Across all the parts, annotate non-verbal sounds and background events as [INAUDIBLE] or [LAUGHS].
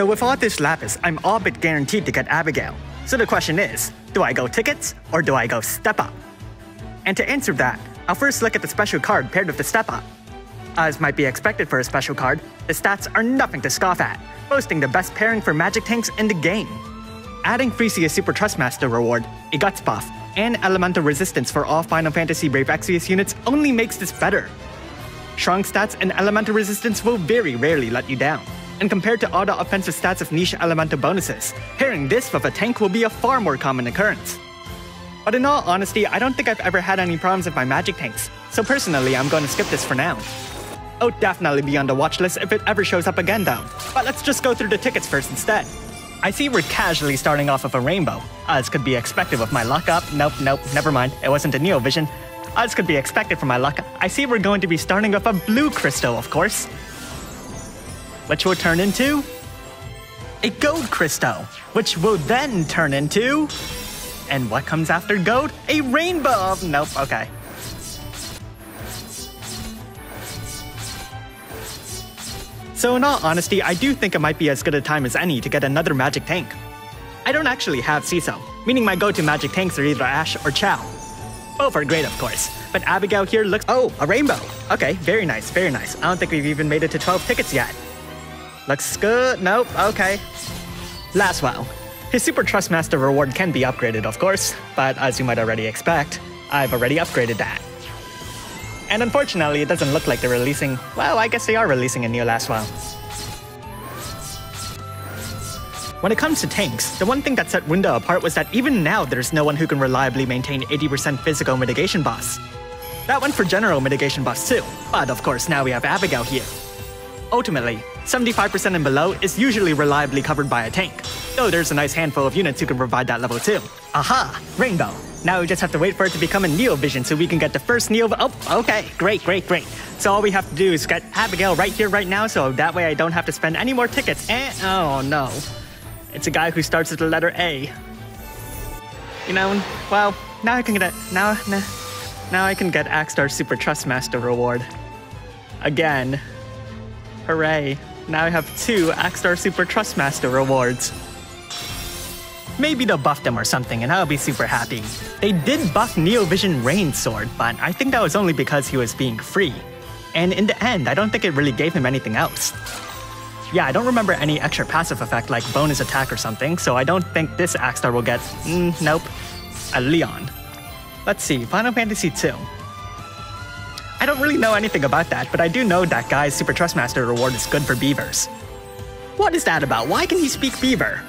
So with all this Lapis, I'm all but guaranteed to get Abigail. So the question is, do I go tickets or do I go step up? And to answer that, I'll first look at the special card paired with the step up. As might be expected for a special card, the stats are nothing to scoff at, boasting the best pairing for magic tanks in the game. Adding Frisia's Super Trustmaster reward, a Guts buff, and elemental resistance for all Final Fantasy Brave Exvius units only makes this better. Strong stats and elemental resistance will very rarely let you down. And compared to the offensive stats of niche elemental bonuses, pairing this with a tank will be a far more common occurrence. But in all honesty, I don't think I've ever had any problems with my magic tanks, so personally I'm going to skip this for now. Oh, definitely be on the watch list if it ever shows up again though. But let's just go through the tickets first instead. I see we're casually starting off with a rainbow, as could be expected with my luck up. Nope, nope, never mind, it wasn't a Neo Vision. As could be expected from my luck, I see we're going to be starting with a blue crystal, of course. Which will turn into a gold crystal, which will then turn into. And what comes after gold? A rainbow! Nope, okay. So in all honesty, I do think it might be as good a time as any to get another magic tank. I don't actually have CISO, meaning my go-to magic tanks are either Ash or Chow. Both are great, of course, but Abigail here looks- Oh, a rainbow! Okay, very nice, very nice. I don't think we've even made it to 12 tickets yet. Looks good, nope, okay. Last Lasswell. His Super Trustmaster reward can be upgraded, of course, but as you might already expect, I've already upgraded that. And unfortunately, it doesn't look like they're releasing. Well, I guess they are releasing a Neo Lasswell. When it comes to tanks, the one thing that set Wunda apart was that even now there's no one who can reliably maintain 80% physical mitigation buffs. That went for general mitigation buffs too, but of course now we have Abigail here. Ultimately, 75% and below is usually reliably covered by a tank, though there's a nice handful of units who can provide that level too. Aha! Rainbow! Now we just have to wait for it to become a Neo Vision so we can get the first Neo. Oh, okay, great, great, great. So all we have to do is get Abigail right here, right now, so that way I don't have to spend any more tickets. And oh no, it's a guy who starts with the letter A. You know, well, now I can get it. Now, now, now I can get Axstar Super Trustmaster reward. Again. Hooray! Now I have two Axstar Super Trustmaster rewards. Maybe they'll buff them or something, and I'll be super happy. They did buff Neo Vision Rain Sword, but I think that was only because he was being free. And in the end, I don't think it really gave him anything else. Yeah, I don't remember any extra passive effect like bonus attack or something, so I don't think this Axstar will get. Mm, nope. A Leon. Let's see, Final Fantasy II. I don't really know anything about that, but I do know that guy's Super Trustmaster reward is good for beavers. What is that about? Why can he speak beaver?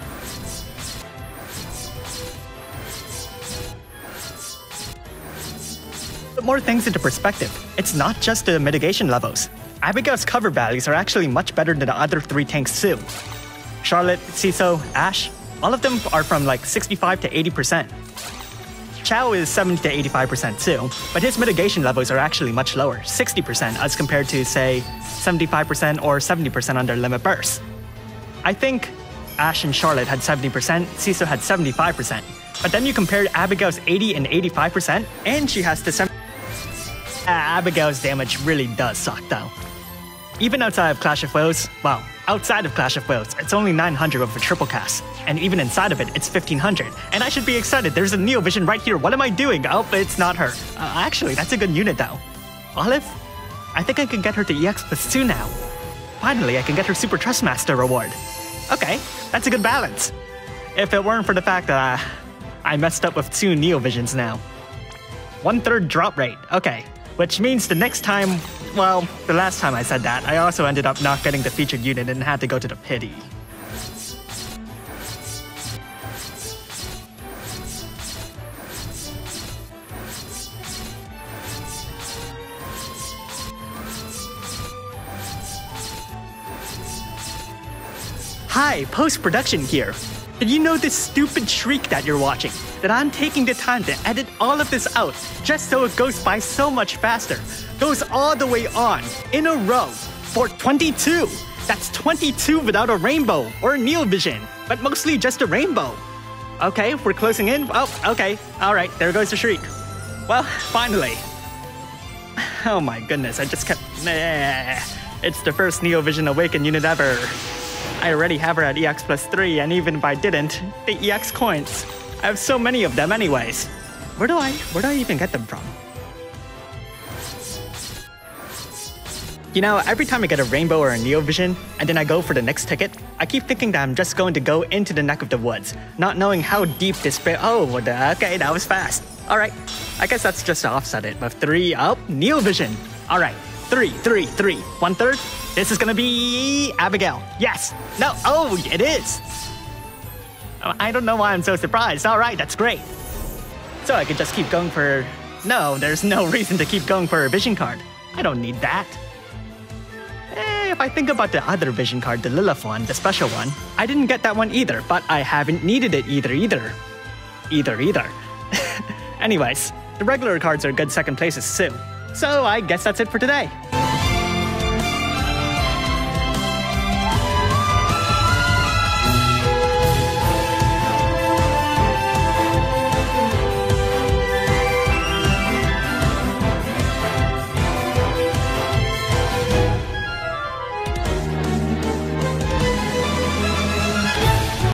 Put more things into perspective. It's not just the mitigation levels. Abigail's cover values are actually much better than the other three tanks too. Charlotte, CISO, Ash, all of them are from like 65 to 80%. Chao is 70 to 85% too, but his mitigation levels are actually much lower, 60% as compared to, say, 75% or 70% under limit burst. I think Ash and Charlotte had 70%, CISO had 75%, but then you compare Abigail's 80 and 85%, and she has the 70. Uh, Abigail's damage really does suck though. Even outside of Clash of Wills, well, outside of Clash of Wills, it's only 900 with a triple cast. And even inside of it, it's 1500. And I should be excited, there's a Neo Vision right here. What am I doing? Oh, it's not her. Uh, actually, that's a good unit though. Olive? I think I can get her to EX plus 2 now. Finally, I can get her Super Trustmaster reward. Okay, that's a good balance. If it weren't for the fact that uh, I messed up with two Neo Visions now. One third drop rate, okay. Which means the next time, well, the last time I said that, I also ended up not getting the featured unit and had to go to the pity. Hi, post-production here. Did you know this stupid shriek that you're watching? That I'm taking the time to edit all of this out just so it goes by so much faster. Goes all the way on, in a row, for 22. That's 22 without a rainbow or Neo Vision, but mostly just a rainbow. Okay, we're closing in. Oh, okay. All right, there goes the shriek. Well, finally. [SIGHS] Oh my goodness, I just kept. It's the first Neo Vision Awaken unit ever. I already have her at EX plus 3, and even if I didn't, the EX coins. I have so many of them anyways. Where do I, where do I even get them from? You know, every time I get a rainbow or a Neo Vision, and then I go for the next ticket, I keep thinking that I'm just going to go into the neck of the woods, not knowing how deep this bit. Oh, okay, that was fast. All right, I guess that's just to offset it. But three up, oh, Neo Vision. All right, three, three, three, one third. This is gonna be Abigail. Yes. No. Oh, it is. Oh, I don't know why I'm so surprised. All right, that's great. So I could just keep going for. No, there's no [LAUGHS] reason to keep going for a vision card. I don't need that. Eh, if I think about the other vision card, the Lilith one, the special one, I didn't get that one either, but I haven't needed it either, either. Either, either. [LAUGHS] Anyways, the regular cards are good second places too. So I guess that's it for today.